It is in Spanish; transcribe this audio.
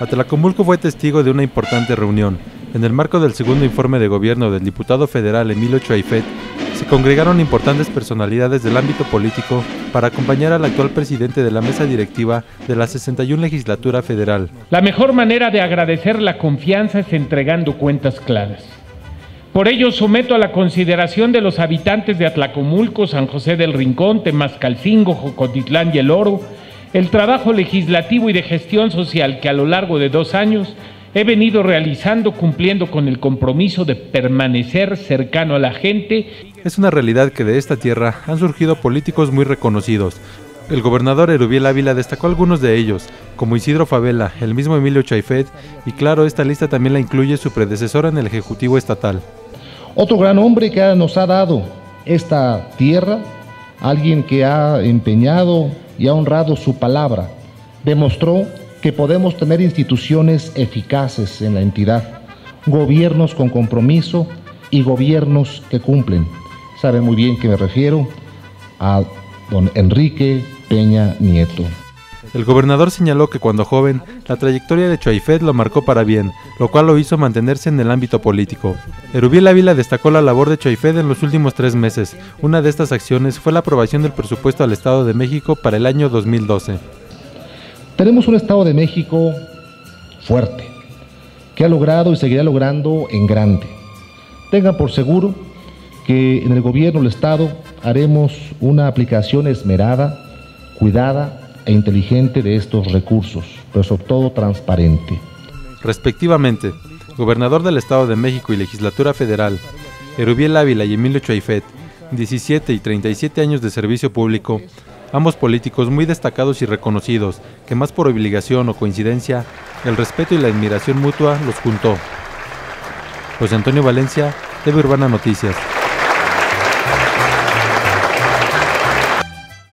Atlacomulco fue testigo de una importante reunión. En el marco del segundo informe de gobierno del diputado federal Emilio Chuaifet, se congregaron importantes personalidades del ámbito político para acompañar al actual presidente de la mesa directiva de la 61 legislatura federal. La mejor manera de agradecer la confianza es entregando cuentas claras. Por ello someto a la consideración de los habitantes de Atlacomulco, San José del Rincón, Temascalcingo, Jocotitlán y El Oro, el trabajo legislativo y de gestión social que a lo largo de dos años he venido realizando cumpliendo con el compromiso de permanecer cercano a la gente. Es una realidad que de esta tierra han surgido políticos muy reconocidos. El gobernador Erubiel Ávila destacó algunos de ellos, como Isidro Favela, el mismo Emilio Chaifet, y claro, esta lista también la incluye su predecesor en el Ejecutivo Estatal. Otro gran hombre que nos ha dado esta tierra, alguien que ha empeñado y ha honrado su palabra, demostró que podemos tener instituciones eficaces en la entidad, gobiernos con compromiso y gobiernos que cumplen. Sabe muy bien que me refiero a don Enrique Peña Nieto. El gobernador señaló que cuando joven, la trayectoria de Chuaifet lo marcó para bien, lo cual lo hizo mantenerse en el ámbito político. Erubiel Ávila destacó la labor de Chuaifet en los últimos tres meses. Una de estas acciones fue la aprobación del presupuesto al Estado de México para el año 2012. Tenemos un Estado de México fuerte, que ha logrado y seguirá logrando en grande. Tengan por seguro que en el gobierno del Estado haremos una aplicación esmerada, cuidada e inteligente de estos recursos, pero sobre todo transparente. Respectivamente, gobernador del Estado de México y legislatura federal, Erubiel Ávila y Emilio Chuaifet, 17 y 37 años de servicio público, ambos políticos muy destacados y reconocidos, que más por obligación o coincidencia, el respeto y la admiración mutua los juntó. José Antonio Valencia, TV Urbana Noticias.